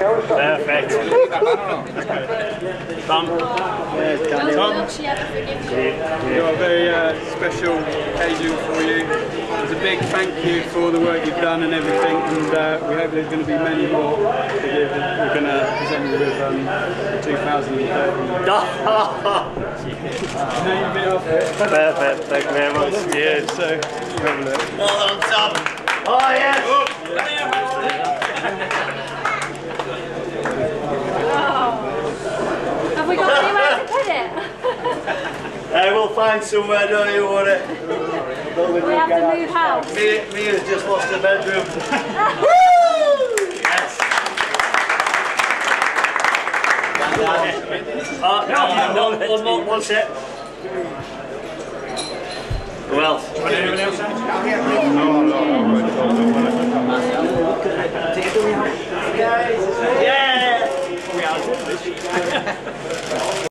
Tom, Tom, will she ever forgive you? We've got a very uh, special occasion for you. It's a big thank you for all the work you've done and everything, and uh, we hope there's going to be many more. to give. We're going to present you with um, 2030. Name bit off it. perfect, thank you very much. Yeah, so have a look. Well done, Tom. Oh, yes. Have we got anywhere to put it? Hey, we'll find somewhere, don't you worry. we have to move house. Mia, Mia's just lost her bedroom. yes. Oh, no, one, one more, one set. Who else? Yeah!